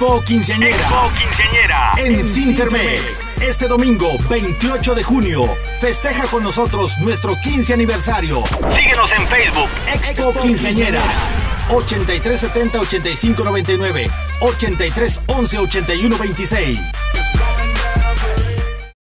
Expo Quinceañera. Expo Quinceañera. En Cintermex. Este domingo, 28 de junio. Festeja con nosotros nuestro 15 aniversario. Síguenos en Facebook. Expo Quinceañera. 8370 8599 8311 8126